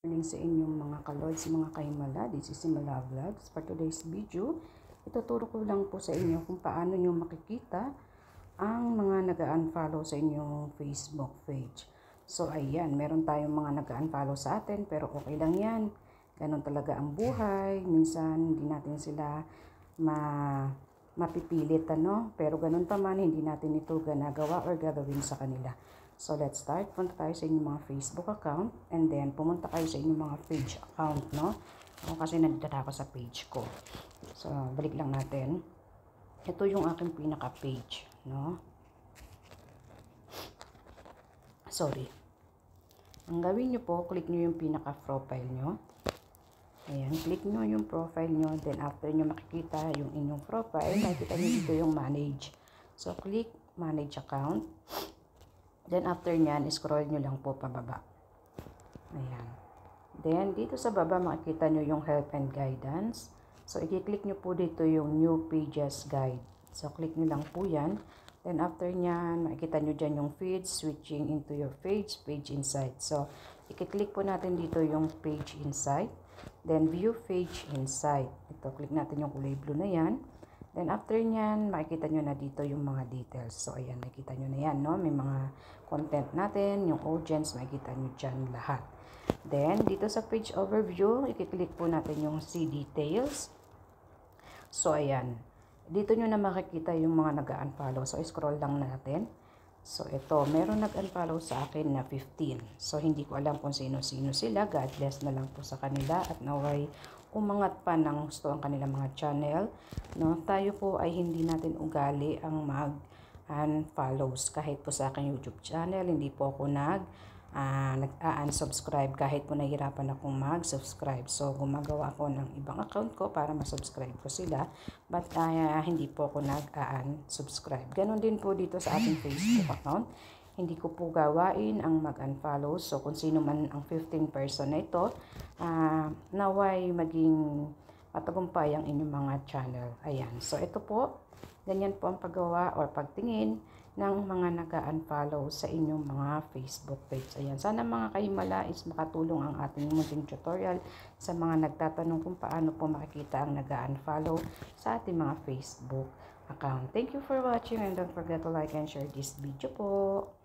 morning sa inyong mga kalods, mga kaimala. This is Simala Vlogs. For today's video, ituturo ko lang po sa inyo kung paano nyo makikita ang mga nag-unfollow sa inyong Facebook page. So, ayan, meron tayong mga nag-unfollow sa atin, pero okay lang yan. Ganon talaga ang buhay. Minsan, hindi natin sila ma mapipilit, ano? Pero ganun pa man, hindi natin ito ginagawa or gagawin sa kanila. So, let's start. Punta tayo sa inyong mga Facebook account and then pumunta kayo sa inyong mga page account, no? Ako kasi nagdata ako sa page ko. So, balik lang natin. Ito yung aking pinaka-page, no? Sorry. Ang gawin nyo po, click nyo yung pinaka-profile nyo. Ayan, click nyo yung profile nyo. Then, after nyo makikita yung inyong profile, makikita nyo dito yung manage. So, click manage account. Then, after nyan, scroll nyo lang po pababa. Ayan. Then, dito sa baba, makikita nyo yung help and guidance. So, i-click nyo po dito yung new pages guide. So, click nyo lang po yan. Then, after nyan, makikita nyo dyan yung feed, switching into your page, page insight. So, i-click po natin dito yung page insight. Then, view page insight. Ito, click natin yung kulay blue na yan. Then, after nyan, makikita nyo na dito yung mga details. So, ayan, makikita nyo na yan, no? May mga content natin, yung audience, makikita nyo dyan lahat. Then, dito sa page overview, i-click po natin yung see details. So, ayan. Dito nyo na makikita yung mga nag-unfollow. So, scroll lang natin. So, ito, meron nag-unfollow sa akin na 15. So, hindi ko alam kung sino-sino sila. God bless na lang po sa kanila at naway umangat pa ng gusto ang kanilang mga channel. No? Tayo po ay hindi natin ugali ang mag unfollows kahit po sa aking YouTube channel. Hindi po ako nag uh, nag-unsubscribe kahit po nahirapan akong mag-subscribe. So, gumagawa ako ng ibang account ko para ma-subscribe ko sila. But uh, hindi po ako nag-unsubscribe. Ganon din po dito sa ating Facebook account. Hindi ko po gawain ang mag-unfollow. So, kung sino man ang 15 person na ito, uh, naway maging matagumpay ang inyong mga channel. Ayan. So, ito po Ganyan po ang paggawa or pagtingin ng mga nag-unfollow sa inyong mga Facebook page. Ayan. Sana mga kaimala is makatulong ang ating munting tutorial sa mga nagtatanong kung paano po makikita ang nag-unfollow sa ating mga Facebook account. Thank you for watching and don't forget to like and share this video po.